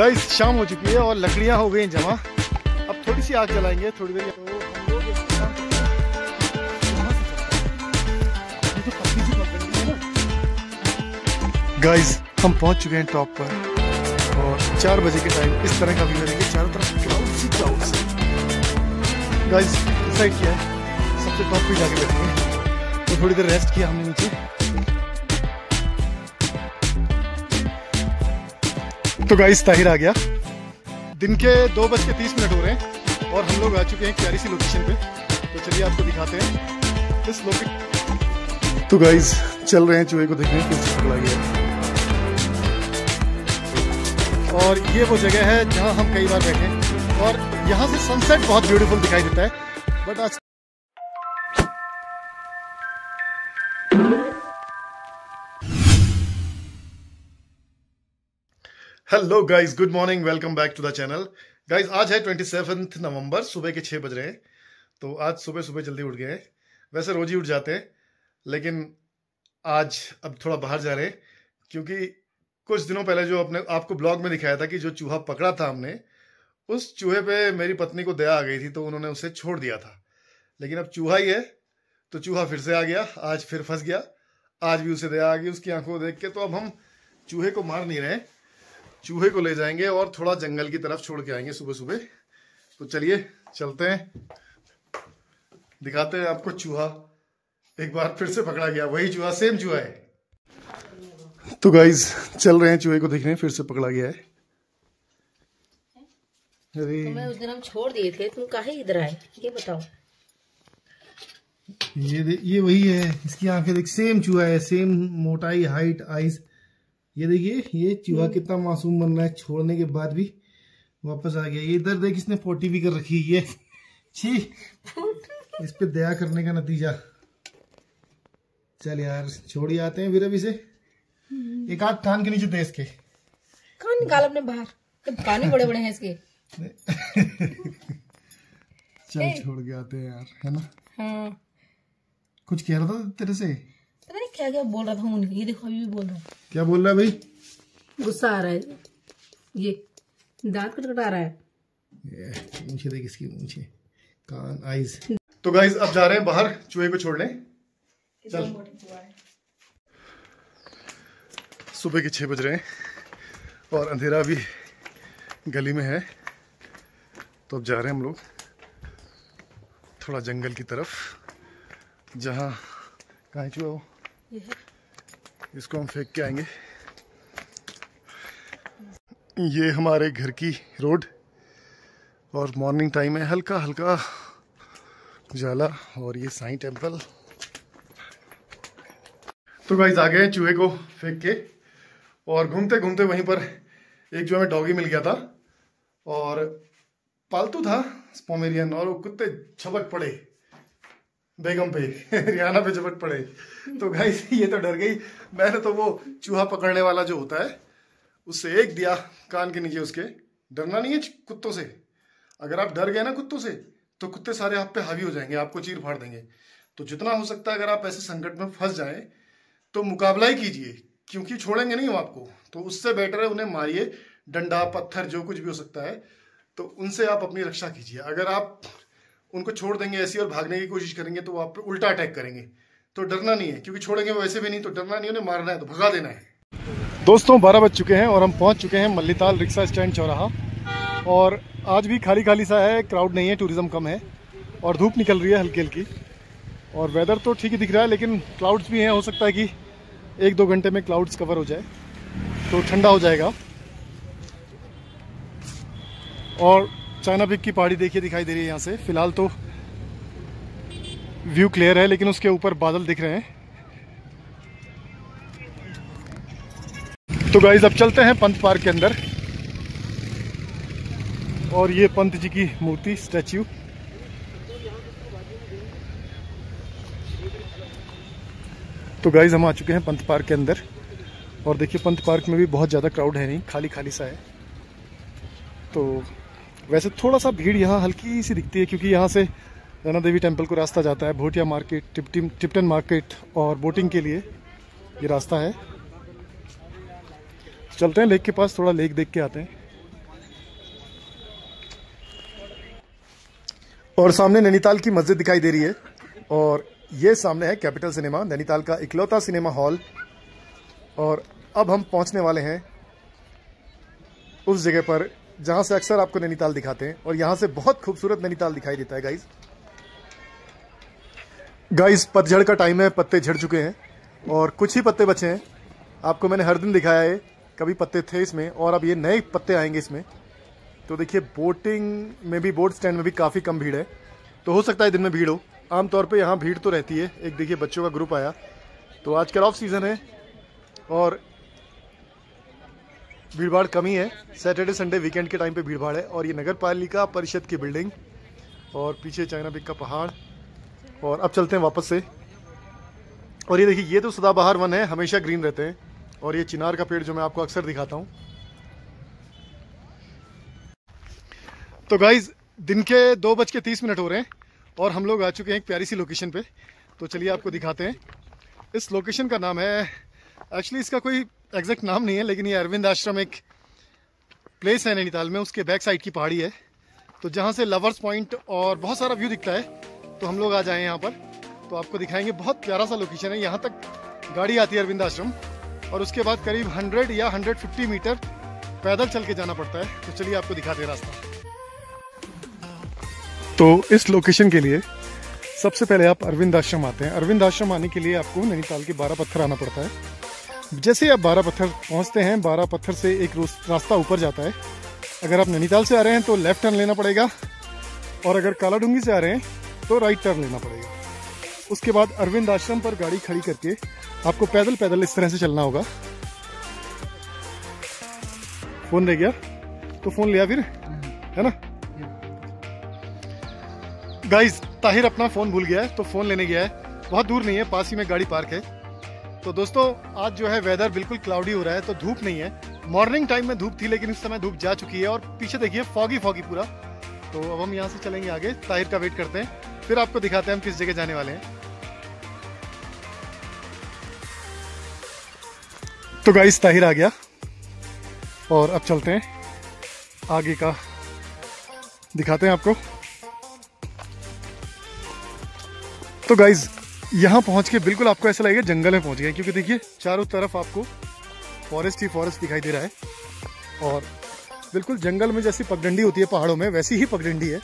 Guys शाम हो चुकी है और लकड़ियाँ हो गई जमा। अब थोड़ी सी आग जलाएँगे थोड़ी देर हैं, हैं। है। गाइस हम पहुँच चुके हैं टॉप पर। और चार बजे के टाइम इस तरह का व्यू मिलेंगे चारों तरफ़ क्लाउड सी क्लाउड गाइस डिसाइड किया है। सबसे टॉप पे जाके बैठेंगे तो थोड़ी देर रेस्ट किया हमने नीचे। तो गाइस ताहिर आ गया। दिन के दो बज के तीस मिनट हो रहे हैं और हम लोग आ चुके हैं प्यारी सी लोकेशन पे। तो चलिए आपको दिखाते हैं इस लोकेशन तो गाइस चल रहे हैं चूहे को देखने फिर से पकड़ा और ये वो जगह है जहाँ हम कई बार बैठे और यहाँ से सनसेट बहुत ब्यूटीफुल दिखाई देता है। बट आज hello guys good morning welcome back to the channel guys आज है ट्वेंटी सेवन्थ नवंबर सुबह के छः बज रहे हैं। तो आज सुबह सुबह जल्दी उठ गए हैं। वैसे रोज ही उठ जाते हैं, लेकिन आज अब थोड़ा बाहर जा रहे हैं, क्योंकि कुछ दिनों पहले जो अपने, आपको ब्लॉग में दिखाया था कि जो चूहा पकड़ा था हमने, उस चूहे पे मेरी पत्नी को दया आ गई थी तो उन्होंने उसे छोड़ दिया था। लेकिन अब चूहा ही है तो चूहा फिर से आ गया, आज फिर फंस गया। आज भी उसे दया आ गई, उसकी आँखों को देख के। तो अब हम चूहे को मार नहीं रहे चूहे को ले जाएँगे और थोड़ा जंगल की तरफ़ छोड़ के आएँगे सुबह सुबह तो चलिए चलते हैं। दिखाते हैं आपको चूहा। एक बार फिर से पकड़ा गया वही चूहा सेम चूहा है। तो गाइज़ चल रहे हैं चूहे को देखने फिर से पकड़ा गया है। अरे। तुम्हें उस दिन हम छोड़ दिए थे तुम काहे इधर आए? ये बताओ। ये ये वही है इसकी आँखें देख सेम चूहा है सेम मोटाई हाइट आइज़ ये देखिए ये चूहा कितना मासूम बन रहा है छोड़ने के बाद भी वापस आ गया। ये इधर देख इसने पोटी भी कर रखी है। ये छी इस पे दया करने का नतीजा। चल यार छोड़ी आते हैं फिर अब इसे। एक आध कान के नीचे दे इसके। कान निकाल अपने बाहर? ये कान ही बड़े बड़े हैं इसके। चल छोड़ के आते हैं यार है ना? हाँ। कुछ कह रहा था तेरे से? पता नहीं क्या क्या बोल रहा था ये देखो अभी भी बोल रहा है। क्या बोल रहा है भाई? गुस्सा आ रहा है। ये दांत कटकटा रहा है। ये मुझे देख इसकी मुझे कान आईज तो गाइज़ अब जा रहे हैं बाहर चूहे को छोड़ने। चल। सुबह के छह बज रहे हैं और अंधेरा भी गली में है। तो अब जा रहे हैं हम लोग थोड़ा जंगल की तरफ़। जहाँ कहाँ चूहा है। इसको हम फेंक के आएँगे। ये हमारे घर की रोड और मॉर्निंग टाइम है, हल्का हल्का उजाला और ये साई टेंपल। तो गाइस आ गए हैं चूहे को फेंक के और घूमते घूमते वहीं पर एक जो हमें डॉगी मिल गया था और पालतू था स्पोमेरियन और वो कुत्ते छपट पड़े। बेगम पे। रियाना पे झपट पड़े। तो गाइस ये तो डर गई। मैंने तो वो चूहा पकड़ने वाला जो होता है उससे एक दिया कान के नीचे उसके। डरना नहीं है कुत्तों से। अगर आप डर गए ना कुत्तों से तो कुत्ते सारे आप पे हावी हो जाएँगे, आपको चीर फाड़ देंगे। तो जितना हो सकता है अगर आप ऐसे संकट में फंस जाएँ तो मुकाबला ही कीजिए, क्योंकि छोड़ेंगे नहीं वो आपको। तो उससे बेटर है उन्हें मारिए, डंडा, पत्थर, जो कुछ भी हो सकता है तो उनसे आप अपनी रक्षा कीजिए। अगर आप उनको छोड़ देंगे ऐसी और भागने की कोशिश करेंगे तो वो आप उल्टा अटैक करेंगे। तो डरना नहीं है, क्योंकि छोड़ेंगे वैसे भी नहीं तो डरना नहीं, उन्हें मारना है तो भगा देना है। दोस्तों, बारह बज चुके हैं और हम पहुँच चुके हैं मल्लीताल रिक्शा स्टैंड चौराहा। और आज भी खाली खाली सा है क्राउड नहीं है टूरिज़्म कम है। और धूप निकल रही है हल्की हल्की और वेदर तो ठीक ही दिख रहा है, लेकिन क्लाउड्स भी हैं, हो सकता है कि एक दो घंटे में क्लाउड्स कवर हो जाए तो ठंडा हो जाएगा। और चाइना पिक की पहाड़ी देखिए दिखाई दे रही है यहाँ से। फ़िलहाल तो व्यू क्लियर है, लेकिन उसके ऊपर बादल दिख रहे हैं। तो गाइज़ अब चलते हैं पंत पार्क के अंदर। और ये पंत जी की मूर्ति स्टैच्यू तो गाइज़ हम आ चुके हैं पंत पार्क के अंदर। और देखिए, पंत पार्क में भी बहुत ज़्यादा क्राउड है नहीं खाली खाली सा है। तो वैसे थोड़ा सा भीड़ यहाँ हल्की सी दिखती है क्योंकि यहाँ से रैना देवी टेंपल को रास्ता जाता है, भोटिया मार्केट टिपटिम टिप्टन मार्केट और बोटिंग के लिए ये रास्ता है। चलते हैं लेक के पास, थोड़ा लेक देख के आते हैं। और सामने नैनीताल की मस्जिद दिखाई दे रही है और ये सामने है कैपिटल सिनेमा, नैनीताल का इकलौता सिनेमा हॉल। और अब हम पहुँचने वाले हैं उस जगह पर जहाँ से अक्सर आपको नैनीताल दिखाते हैं और यहाँ से बहुत खूबसूरत नैनीताल दिखाई देता है गाइज़ गाइज़ पतझड़ का टाइम है, पत्ते झड़ चुके हैं और कुछ ही पत्ते बचे हैं। आपको मैंने हर दिन दिखाया है, कभी पत्ते थे इसमें और अब ये नए पत्ते आएँगे इसमें। तो देखिए बोटिंग में भी बोट स्टैंड में भी काफ़ी कम भीड़ है। तो हो सकता है दिन में भीड़ हो। आमतौर पे यहाँ भीड़ तो रहती है। एक देखिए, बच्चों का ग्रुप आया। तो आजकल ऑफ़ सीज़न है और भीड़ भाड़ कमी है। सैटरडे संडे वीकेंड के टाइम पे भीड़ भाड़ है और ये नगर पालिका परिषद की बिल्डिंग और पीछे चाइना पिक का पहाड़ और अब चलते हैं वापस से। और ये देखिए, ये तो सदाबहार वन है, हमेशा ग्रीन रहते हैं और ये चिनार का पेड़ जो मैं आपको अक्सर दिखाता हूँ। तो गाइज़ दिन के दो बज के तीस मिनट हो रहे हैं और हम लोग आ चुके हैं एक प्यारी सी लोकेशन पे। तो चलिए आपको दिखाते हैं। इस लोकेशन का नाम है एक्चुअली इसका कोई एग्जैक्ट नाम नहीं है, लेकिन ये अरविंद आश्रम एक प्लेस है नैनीताल में, उसके बैक साइड की पहाड़ी है। तो जहाँ से लवर्स पॉइंट और बहुत सारा व्यू दिखता है तो हम लोग आ जाए यहाँ पर। तो आपको दिखाएँगे, बहुत प्यारा सा लोकेशन है। यहाँ तक गाड़ी आती है अरविंद आश्रम, और उसके बाद करीब 100 या 150 मीटर पैदल चल के जाना पड़ता है। तो चलिए आपको दिखाते हैं रास्ता। तो इस लोकेशन के लिए सबसे पहले आप अरविंद आश्रम आते हैं। अरविंद आश्रम आने के लिए आपको नैनीताल के बारह पत्थर आना पड़ता है। जैसे आप बारह पत्थर पहुँचते हैं, बारह पत्थर से एक रास्ता ऊपर जाता है। अगर आप नैनीताल से आ रहे हैं तो लेफ़्ट टर्न लेना पड़ेगा। और अगर कालाडूँगी से आ रहे हैं तो राइट टर्न लेना पड़ेगा। उसके बाद अरविंद आश्रम पर गाड़ी खड़ी करके आपको पैदल पैदल इस तरह से चलना होगा। फ़ोन रह गया? तो फ़ोन लिया फिर? है ना? गाइस ताहिर अपना फ़ोन भूल गया है तो फ़ोन लेने गया है। बहुत दूर नहीं है, पास ही में गाड़ी पार्क है। तो दोस्तों, आज जो है वेदर बिल्कुल क्लाउडी हो रहा है तो धूप नहीं है। मॉर्निंग टाइम में धूप थी, लेकिन इस समय धूप जा चुकी है और पीछे देखिए फॉगी फॉगी पूरा। तो अब हम यहाँ से चलेंगे आगे ताहिर का वेट करते हैं। फिर आपको दिखाते हैं हम किस जगह जाने वाले हैं। तो गाइस ताहिर आ गया। और अब चलते हैं आगे का। दिखाते हैं आपको। तो गाइज़ यहाँ पहुँच के बिल्कुल आपको ऐसा लगेगा जंगल में पहुँच गए, क्योंकि देखिए, चारों तरफ़ आपको फॉरेस्ट ही फॉरेस्ट दिखाई दे रहा है। और बिल्कुल जंगल में जैसी पगडंडी होती है पहाड़ों में, वैसी ही पगडंडी है।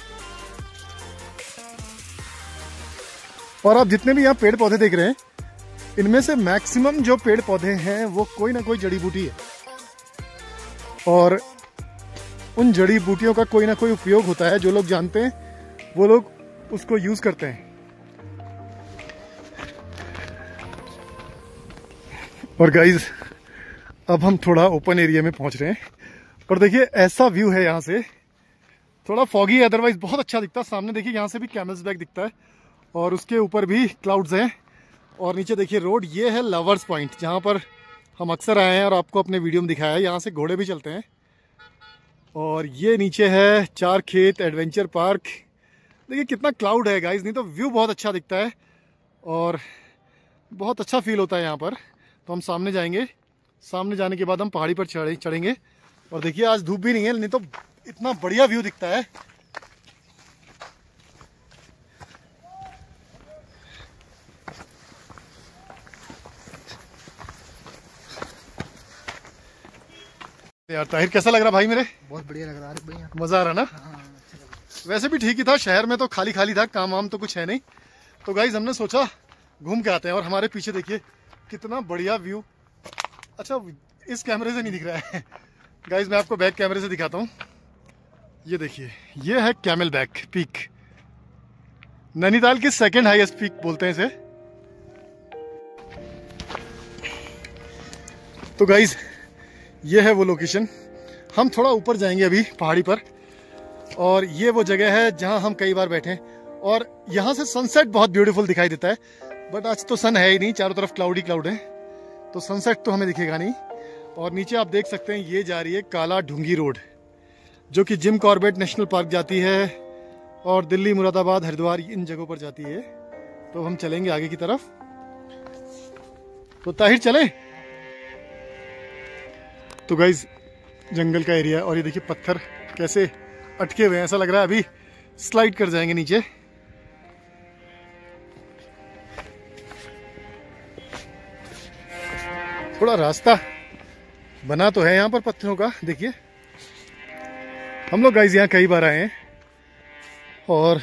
और आप जितने भी यहाँ पेड़ पौधे देख रहे हैं, इनमें से मैक्सिमम जो पेड़ पौधे हैं, वो कोई ना कोई जड़ी बूटी है। और उन जड़ी बूटियों का कोई ना कोई उपयोग होता है, जो लोग जानते हैं, वो लोग उसको यूज़ करते हैं। और गाइज़ अब हम थोड़ा ओपन एरिया में पहुँच रहे हैं। और देखिए, ऐसा व्यू है यहाँ से। थोड़ा फॉगी है अदरवाइज़ बहुत अच्छा दिखता। है सामने देखिए, यहाँ से भी कैमल्स बैग दिखता है। और उसके ऊपर भी क्लाउड्स हैं। और नीचे देखिए रोड ये है लवर्स पॉइंट जहाँ पर हम अक्सर आए हैं और आपको अपने वीडियो में दिखाया है। यहाँ से घोड़े भी चलते हैं। और ये नीचे है चार खेत एडवेंचर पार्क देखिए, कितना क्लाउड है गाइज़ नहीं तो व्यू बहुत अच्छा दिखता है। और बहुत अच्छा फील होता है यहाँ पर। तो हम सामने जाएँगे। सामने जाने के बाद हम पहाड़ी पर चढ़े चढ़ेंगे। और देखिए आज धूप भी नहीं है नहीं तो इतना बढ़िया व्यू दिखता है। यार ताहिर कैसा लग रहा भाई मेरे? बहुत बढ़िया लग रहा है। भैया मज़ा आ रहा ना? हाँ, अच्छा वैसे भी ठीक ही था शहर में तो खाली खाली था काम वाम तो कुछ है नहीं। तो गाइज़ हमने सोचा घूम के आते हैं और हमारे पीछे देखिए कितना बढ़िया व्यू अच्छा इस कैमरे से नहीं दिख रहा है। गाइज़ मैं आपको बैक कैमरे से दिखाता हूँ। ये देखिए, ये है कैमल बैक पीक नैनीताल की सेकेंड हाईएस्ट पीक बोलते हैं इसे। तो गाइज़ ये है वो लोकेशन हम थोड़ा ऊपर जाएँगे अभी पहाड़ी पर। और ये वो जगह है जहाँ हम कई बार बैठे हैं। और यहाँ से सनसेट बहुत ब्यूटीफुल दिखाई देता है। बट आज तो सन है ही नहीं, चारों तरफ़ क्लाउडी क्लाउड है। तो सनसेट तो हमें दिखेगा नहीं। और नीचे आप देख सकते हैं, ये जा रही है काला ढूँगी रोड, जो कि जिम कॉर्बेट नेशनल पार्क जाती है और दिल्ली, मुरादाबाद, हरिद्वार, इन जगहों पर जाती है। तो हम चलेंगे आगे की तरफ़। तो ताहिर चले। तो गाइज़ जंगल का एरिया और ये देखिए पत्थर कैसे अटके हुए हैं, ऐसा लग रहा है अभी स्लाइड कर जाएँगे नीचे। थोड़ा रास्ता बना तो है यहाँ पर पत्थरों का, देखिए। हम लोग गाइज़ यहाँ कई बार आए हैं और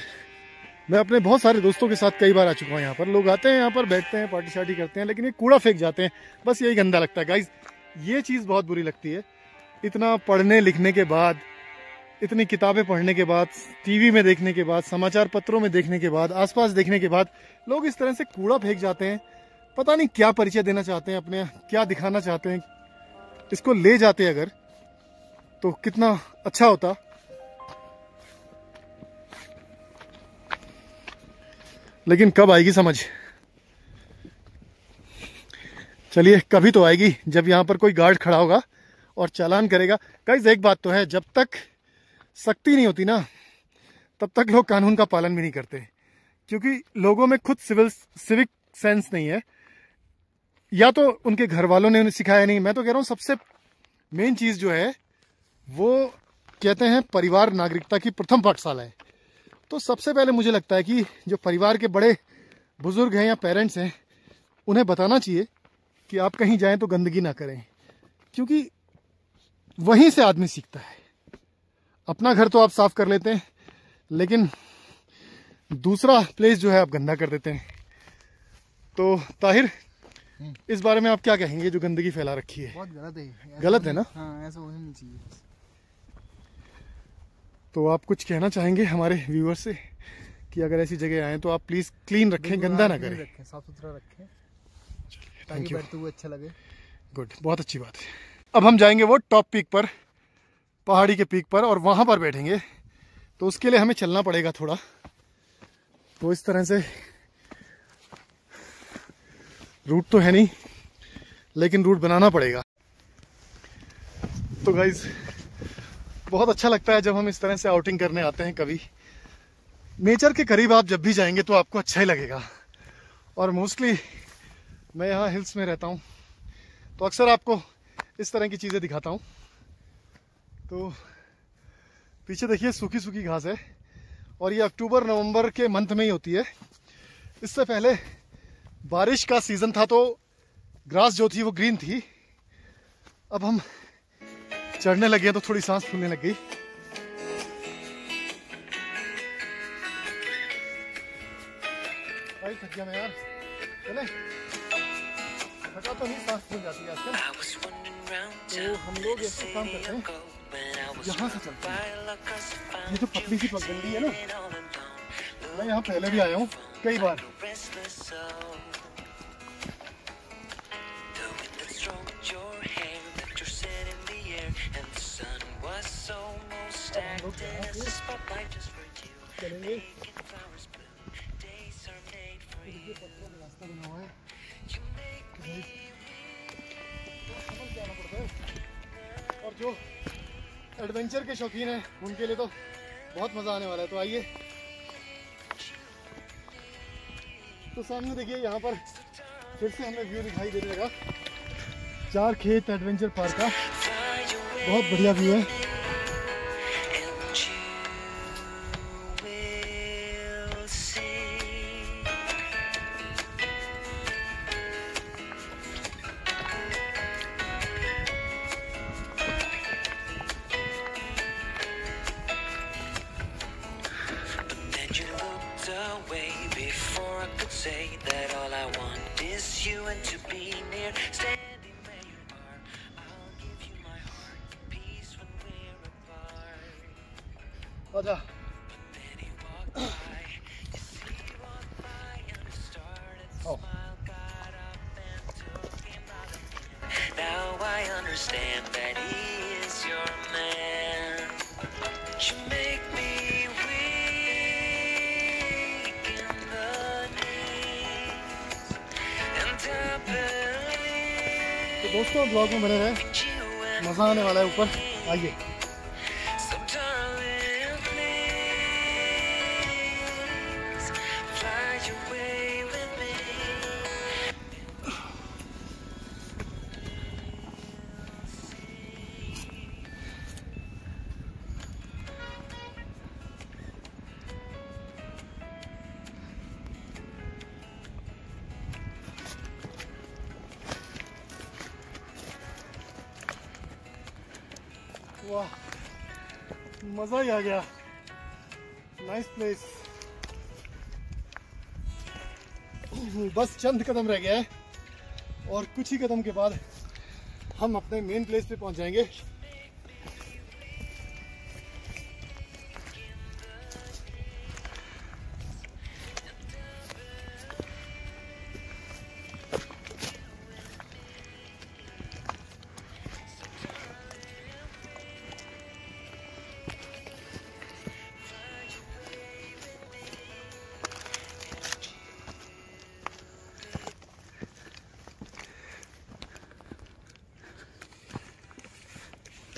मैं अपने बहुत सारे दोस्तों के साथ कई बार आ चुका हूँ यहाँ पर। लोग आते हैं यहाँ पर, बैठते हैं पार्टी शार्टी करते हैं, लेकिन ये कूड़ा फेंक जाते हैं। बस यही गंदा लगता है। गाइज़ ये चीज़ बहुत बुरी लगती है। इतना पढ़ने लिखने के बाद, इतनी किताबें पढ़ने के बाद टीवी में देखने के बाद, समाचार पत्रों में देखने के बाद, आसपास देखने के बाद, लोग इस तरह से कूड़ा फेंक जाते हैं। पता नहीं क्या परिचय देना चाहते हैं अपने, क्या दिखाना चाहते हैं। इसको ले जाते अगर तो कितना अच्छा होता। लेकिन कब आएगी समझ? चलिए, कभी तो आएगी, जब यहाँ पर कोई गार्ड खड़ा होगा और चालान करेगा। गाइज़ एक बात तो है, जब तक सख्ती नहीं होती ना, तब तक लोग कानून का पालन भी नहीं करते। क्योंकि लोगों में खुद सिविल सिविक सेंस नहीं है। या तो उनके घर वालों ने उन्हें सिखाया नहीं। मैं तो कह रहा हूँ, सबसे मेन चीज़ जो है, वो कहते हैं परिवार नागरिकता की प्रथम पाठशाला है। तो सबसे पहले मुझे लगता है कि जो परिवार के बड़े बुज़ुर्ग हैं या पेरेंट्स हैं, उन्हें बताना चाहिए कि आप कहीं जाएँ तो गंदगी ना करें, क्योंकि वहीं से आदमी सीखता है। अपना घर तो आप साफ़ कर लेते हैं, लेकिन दूसरा प्लेस जो है आप गंदा कर देते हैं। तो ताहिर इस बारे में आप क्या कहेंगे जो गंदगी फैला रखी है? बहुत गलत है गलत है ना? हाँ ऐसा होना नहीं चाहिए। तो आप कुछ कहना चाहेंगे हमारे व्यूअर से कि अगर ऐसी जगह आए तो आप प्लीज़ क्लीन रखें गंदा ना करें। साफ़ सुथरा रखें। थैंक यू अच्छा लगे। गुड बहुत अच्छी बात है। अब हम जाएँगे वो टॉप पीक पर पहाड़ी के पीक पर और वहाँ पर बैठेंगे। तो उसके लिए हमें चलना पड़ेगा थोड़ा। तो इस तरह से रूट तो है नहीं, लेकिन रूट बनाना पड़ेगा। तो गाइज़ बहुत अच्छा लगता है जब हम इस तरह से आउटिंग करने आते हैं कभी। नेचर के करीब आप जब भी जाएँगे तो आपको अच्छा ही लगेगा। और मोस्टली मैं यहाँ हिल्स में रहता हूँ तो अक्सर आपको इस तरह की चीज़ें दिखाता हूँ। तो पीछे देखिए, सूखी सूखी घास है। और ये अक्टूबर नवंबर के मंथ में ही होती है। इससे पहले बारिश का सीज़न था तो ग्रास जो थी वो ग्रीन थी। अब हम चढ़ने लगे हैं तो थोड़ी सांस फूलने लग गई। भाई थक गया मैं यार। चले। थका तो नहीं सांस फूल जाती है आजकल तो हम लोग ऐसे काम करते हैं। यहाँ से चलते हैं। ये जो पतली सी पगडंडी है ना। मैं यहाँ पहले भी आया हूँ कई बार। और जो एडवेंचर के शौकीन हैं, उनके लिए तो बहुत मज़ा आने वाला है। तो आइए। तो सामने देखिए, यहाँ पर फिर से हमें व्यू दिखाई देने लगा चार खेत एडवेंचर पार्क का। बहुत बढ़िया व्यू है। दोस्तों ब्लॉग में बने रहे। मज़ा आने वाला है ऊपर। आइए। वाह, मज़ा ही आ गया। नाइस प्लेस बस चंद कदम रह गया है और कुछ ही कदम के बाद हम अपने मेन प्लेस पे पहुँच जाएँगे।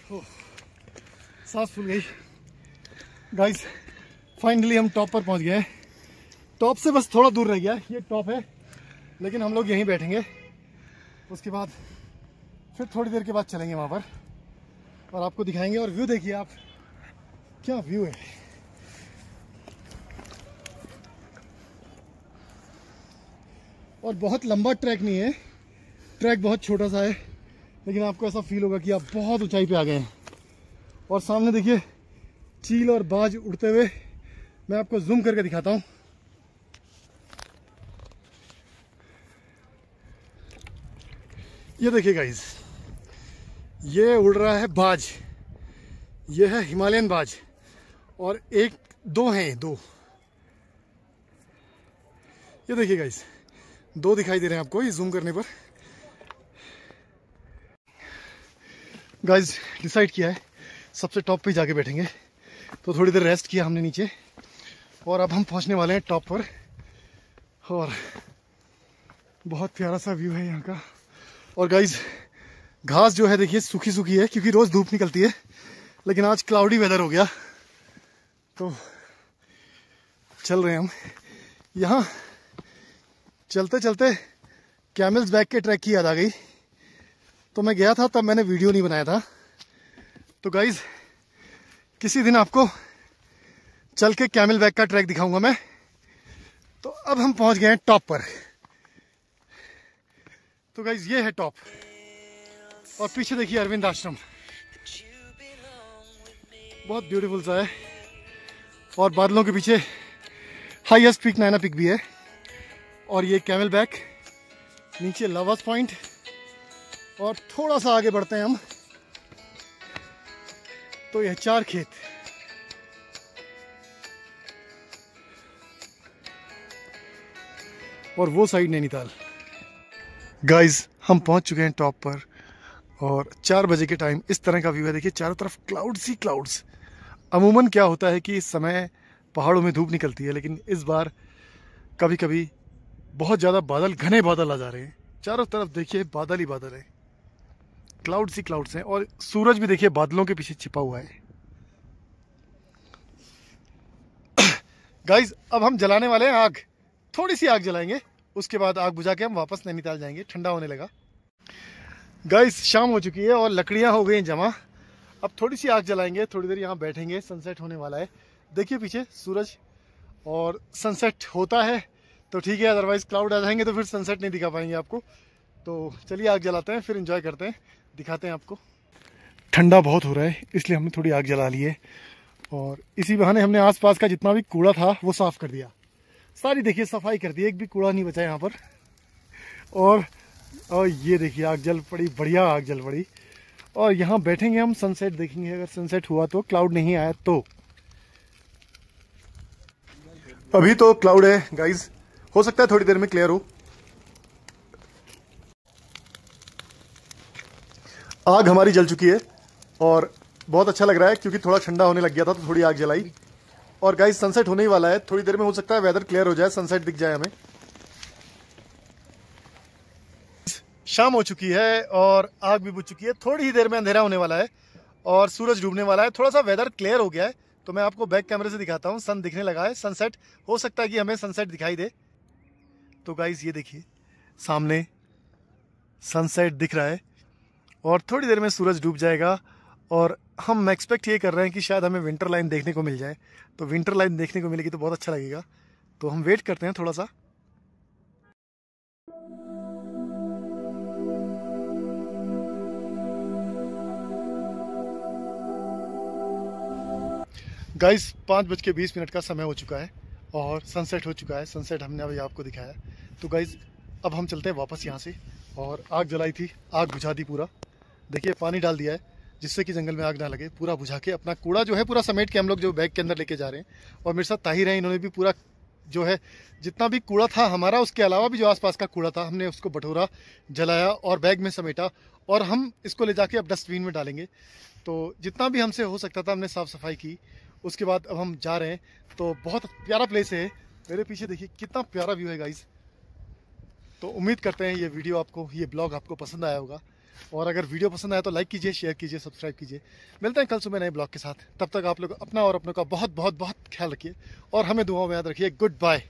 सांस फूल गई। गाइस फाइनली हम टॉप पर पहुँच गए टॉप से बस थोड़ा दूर रह गया ये टॉप है, लेकिन हम लोग यहीं बैठेंगे। उसके बाद फिर थोड़ी देर के बाद चलेंगे वहाँ पर और आपको दिखाएँगे और व्यू देखिए आप। क्या व्यू है? और बहुत लंबा ट्रैक नहीं है। ट्रैक बहुत छोटा सा है। लेकिन आपको ऐसा फील होगा कि आप बहुत ऊंचाई पे आ गए हैं। और सामने देखिए, चील और बाज उड़ते हुए मैं आपको जूम करके दिखाता हूँ। ये देखिए गाइस ये उड़ रहा है बाज। ये है हिमालयन बाज। और एक, दो हैं, दो। ये देखिए गाइस दो दिखाई दे रहे हैं आपको ये जूम करने पर। गाइस डिसाइड किया है। सबसे टॉप पे जाके बैठेंगे। तो थोड़ी देर रेस्ट किया हमने नीचे। और अब हम पहुँचने वाले हैं टॉप पर। और बहुत प्यारा सा व्यू है यहाँ का। और गाइज़ घास जो है देखिए सूखी सूखी है, क्योंकि रोज धूप निकलती है। लेकिन आज क्लाउडी वेदर हो गया। तो चल रहे हैं हम। यहाँ चलते चलते कैमल्स बैक के ट्रैक की याद आ गई। तो मैं गया था, तब मैंने वीडियो नहीं बनाया था। तो गाइज़ किसी दिन आपको चल के कैमल बैग का ट्रैक दिखाऊँगा मैं। तो अब हम पहुँच गए हैं टॉप पर। तो गाइज़ ये है टॉप और पीछे देखिए अरविंद आश्रम। बहुत ब्यूटीफुल सा है। और बादलों के पीछे हाईएस्ट पिक नैना पिक भी है। और ये कैमल बैक नीचे लवर्स पॉइंट और थोड़ा सा आगे बढ़ते हैं हम। तो यह चार खेत। और वो साइड नैनीताल। गाइस हम पहुँच चुके हैं टॉप पर। और चार बजे के टाइम इस तरह का व्यू है। देखिए, चारों तरफ़ क्लाउड्स ही क्लाउड्स अमूमन क्या होता है कि इस समय पहाड़ों में धूप निकलती है, लेकिन इस बार कभी कभी बहुत ज़्यादा बादल, घने बादल आ जा रहे हैं। चारों तरफ़ देखिए, बादल ही बादल है। क्लाउड्स ही क्लाउड्स हैं और सूरज भी देखिए बादलों के पीछे छिपा हुआ है। गाइज़ अब हम जलाने वाले हैं आग। थोड़ी सी आग जलाएँगे, उसके बाद आग बुझा के हम वापस नैनीताल जाएँगे। ठंडा होने लगा। गाइस शाम हो चुकी है और लकड़ियाँ हो गई जमा। अब थोड़ी सी आग जलाएँगे, थोड़ी देर यहाँ बैठेंगे सनसेट होने वाला है। देखिए पीछे, सूरज और सनसेट होता है तो ठीक है अदरवाइज़ क्लाउड आ जाएँगे तो फिर सनसेट नहीं दिखा पाएँगे आपको। तो चलिए आग जलाते हैं, फिर इंजॉय करते हैं। दिखाते हैं आपको। ठंडा बहुत हो रहा है, इसलिए हमने थोड़ी आग जला ली है। और इसी बहाने हमने आसपास का जितना भी कूड़ा था, वो साफ़ कर दिया। सारी देखिए, सफ़ाई कर दी एक भी कूड़ा नहीं बचा यहाँ पर। और और ये देखिए, आग जल पड़ी, बढ़िया आग जल पड़ी। और यहाँ बैठेंगे हम सनसेट देखेंगे। अगर सनसेट हुआ तो क्लाउड नहीं आया तो। अभी तो क्लाउड है गाइज़ हो सकता है थोड़ी देर में क्लियर हो। आग हमारी जल चुकी है और बहुत अच्छा लग रहा है क्योंकि थोड़ा ठंडा होने लग गया था तो थोड़ी आग जलाई। और गाइस सनसेट होने ही वाला है। थोड़ी देर में हो सकता है वेदर क्लियर हो जाए सनसेट दिख जाए हमें। शाम हो चुकी है और आग भी बुझ चुकी है। थोड़ी ही देर में अंधेरा होने वाला है और सूरज डूबने वाला है। थोड़ा सा वेदर क्लियर हो गया है तो मैं आपको बैक कैमरे से दिखाता हूँ। सन दिखने लगा है। सनसेट हो सकता है कि हमें सनसेट दिखाई दे। तो गाइज़ ये देखिए, सामने सनसेट दिख रहा है। और थोड़ी देर में सूरज डूब जाएगा और हम एक्सपेक्ट ये कर रहे हैं कि शायद हमें विंटर लाइन देखने को मिल जाए। तो विंटर लाइन देखने को मिलेगी तो बहुत अच्छा लगेगा। तो हम वेट करते हैं थोड़ा सा गाइस पाँच बज के बीस मिनट का समय हो चुका है और सनसेट हो चुका है। सनसेट हमने अभी आपको दिखाया। तो गाइस अब हम चलते हैं वापस यहाँ से और आग जलाई थी, आग बुझा दी पूरा। देखिए, पानी डाल दिया है, जिससे कि जंगल में आग ना लगे, पूरा बुझा के अपना कूड़ा जो है, पूरा समेट के हम लोग जो बैग के अंदर लेके जा रहे हैं। और मेरे साथ ताहिर हैं इन्होंने भी पूरा जो है, जितना भी कूड़ा था हमारा, उसके अलावा भी जो आसपास का कूड़ा था, हमने उसको बटोरा, जलाया और बैग में समेटा और हम इसको ले जाके अब डस्टबिन में डालेंगे। तो जितना भी हमसे हो सकता था, हमने साफ़ सफ़ाई की। उसके बाद अब हम जा रहे हैं। तो बहुत प्यारा प्लेस है मेरे पीछे देखिए, कितना प्यारा व्यू है गाइज़ तो उम्मीद करते हैं ये वीडियो आपको, ये ब्लॉग आपको पसंद आया होगा। और अगर वीडियो पसंद आए तो लाइक कीजिए शेयर कीजिए सब्सक्राइब कीजिए। मिलते हैं कल सुबह नए ब्लॉग के साथ। तब तक आप लोग अपना और अपनों का बहुत बहुत बहुत ख्याल रखिए और हमें दुआओं में याद रखिए। Good bye